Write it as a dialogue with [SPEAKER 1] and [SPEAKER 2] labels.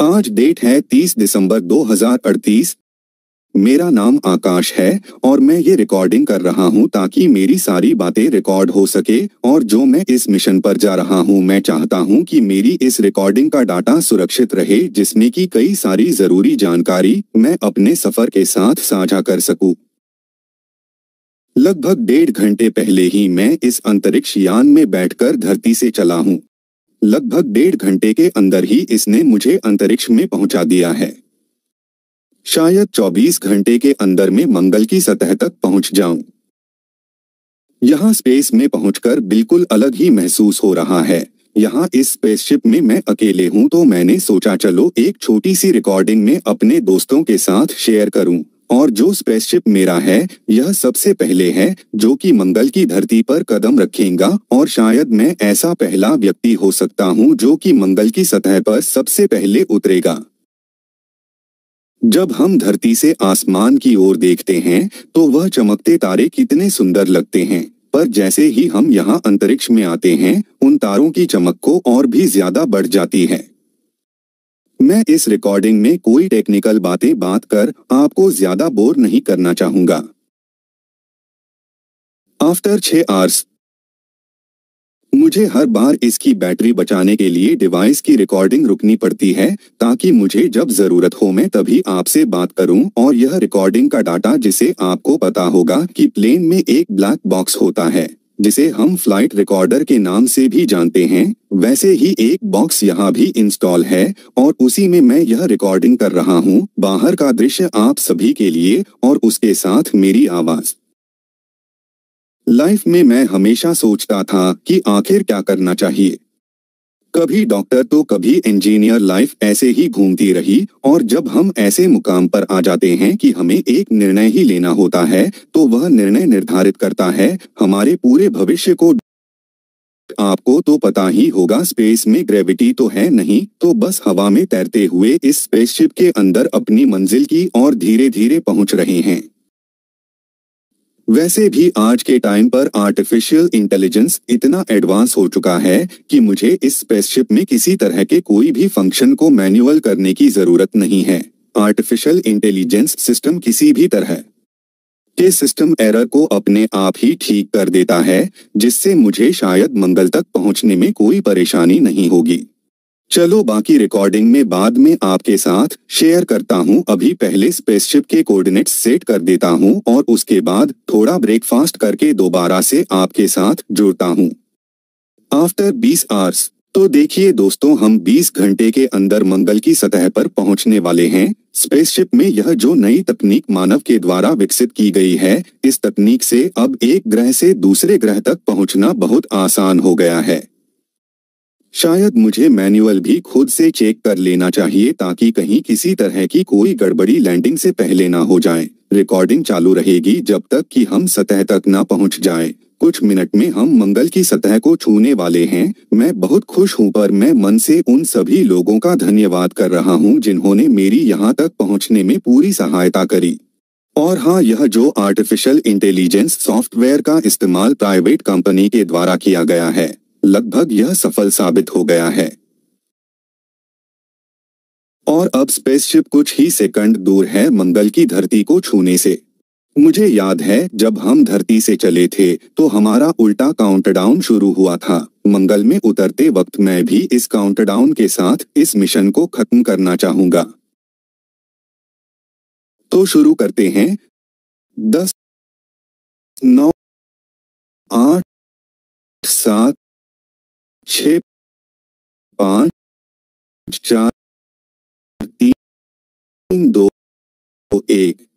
[SPEAKER 1] आज डेट है 30 दिसंबर 2038 मेरा नाम आकाश है और मैं ये रिकॉर्डिंग कर रहा हूँ ताकि मेरी सारी बातें रिकॉर्ड हो सके और जो मैं इस मिशन पर जा रहा हूँ, मैं चाहता हूँ कि मेरी इस रिकॉर्डिंग का डाटा सुरक्षित रहे, जिसमें की कई सारी ज़रूरी जानकारी मैं अपने सफ़र के साथ साझा कर सकूँ। लगभग डेढ़ घंटे पहले ही मैं इस अंतरिक्ष यान में बैठकर धरती से चला हूँ लगभग डेढ़ घंटे के अंदर ही इसने मुझे अंतरिक्ष में पहुँचा दिया है। शायद 24 घंटे के अंदर में मंगल की सतह तक पहुँच जाऊँ। यहाँ स्पेस में पहुंचकर बिल्कुल अलग ही महसूस हो रहा है। यहाँ इस स्पेसशिप में मैं अकेले हूँ तो मैंने सोचा चलो एक छोटी सी रिकॉर्डिंग में अपने दोस्तों के साथ शेयर करूँ। और जो स्पेसशिप मेरा है, यह सबसे पहले है, जो कि मंगल की धरती पर कदम रखेगा और शायद मैं ऐसा पहला व्यक्ति हो सकता हूँ जो कि मंगल की सतह पर सबसे पहले उतरेगा। जब हम धरती से आसमान की ओर देखते हैं तो वह चमकते तारे कितने सुंदर लगते हैं। पर जैसे ही हम यहाँ अंतरिक्ष में आते हैं, उन तारों की चमक को और भी ज़्यादा बढ़ जाती है। मैं इस रिकॉर्डिंग में कोई टेक्निकल बातें बात कर आपको ज़्यादा बोर नहीं करना चाहूँगा। आफ्टर छह आवर्स मुझे हर बार इसकी बैटरी बचाने के लिए डिवाइस की रिकॉर्डिंग रुकनी पड़ती है, ताकि मुझे जब ज़रूरत हो मैं तभी आपसे बात करूँ और यह रिकॉर्डिंग का डाटा जिसे आपको पता होगा कि प्लेन में एक ब्लैक बॉक्स होता है। जिसे हम फ़्लाइट रिकॉर्डर के नाम से भी जानते हैं, वैसे ही एक बॉक्स यहाँ भी इंस्टॉल है और उसी में मैं यह रिकॉर्डिंग कर रहा हूँ। बाहर का दृश्य आप सभी के लिए और उसके साथ मेरी आवाज़। लाइफ में मैं हमेशा सोचता था कि आखिर क्या करना चाहिए। कभी डॉक्टर तो कभी इंजीनियर लाइफ ऐसे ही घूमती रही और जब हम ऐसे मुकाम पर आ जाते हैं कि हमें एक निर्णय ही लेना होता है तो वह निर्णय निर्धारित करता है, हमारे पूरे भविष्य को। आपको तो पता ही होगा स्पेस में ग्रेविटी तो है नहीं तो बस हवा में तैरते हुए इस स्पेसशिप के अंदर अपनी मंजिल की और धीरे धीरे पहुँच रहे हैं। वैसे भी आज के टाइम पर आर्टिफिशियल इंटेलिजेंस इतना एडवांस हो चुका है कि मुझे इस स्पेसशिप में किसी तरह के कोई भी फ़ंक्शन को मैनुअल करने की ज़रूरत नहीं है। आर्टिफिशियल इंटेलिजेंस सिस्टम किसी भी तरह के सिस्टम एरर को अपने आप ही ठीक कर देता है, जिससे मुझे शायद मंगल तक पहुँचने में कोई परेशानी नहीं होगी। चलो बाकी रिकॉर्डिंग में बाद में आपके साथ शेयर करता हूँ। अभी पहले स्पेसशिप के कोऑर्डिनेट्स सेट कर देता हूँ और उसके बाद थोड़ा ब्रेकफास्ट करके दोबारा से आपके साथ जुड़ता हूँ। आफ्टर 20 आवर्स तो देखिए दोस्तों हम 20 घंटे के अंदर मंगल की सतह पर पहुँचने वाले हैं। स्पेसशिप में यह जो नई तकनीक मानव के द्वारा विकसित की गई है, इस तकनीक से अब एक ग्रह से दूसरे ग्रह तक पहुँचना बहुत आसान हो गया है। शायद मुझे मैनुअल भी खुद से चेक कर लेना चाहिए ताकि कहीं किसी तरह की कोई गड़बड़ी लैंडिंग से पहले ना हो जाए। रिकॉर्डिंग चालू रहेगी जब तक कि हम सतह तक ना पहुँच जाए। कुछ मिनट में हम मंगल की सतह को छूने वाले हैं। मैं बहुत खुश हूँ पर मैं मन से उन सभी लोगों का धन्यवाद कर रहा हूँ जिन्होंने मेरी यहाँ तक पहुँचने में पूरी सहायता करी। और हाँ यह जो आर्टिफिशियल इंटेलिजेंस सॉफ्टवेयर का इस्तेमाल प्राइवेट कंपनी के द्वारा किया गया है। लगभग यह सफल साबित हो गया है। और अब स्पेसशिप कुछ ही सेकंड दूर है मंगल की धरती को छूने से। मुझे याद है, जब हम धरती से चले थे तो हमारा उल्टा काउंटडाउन शुरू हुआ था। मंगल में उतरते वक्त मैं भी इस काउंटडाउन के साथ इस मिशन को खत्म करना चाहूँगा। तो शुरू करते हैं। दस, नौ, आठ, सात छ पाँच चार तीन दो एक।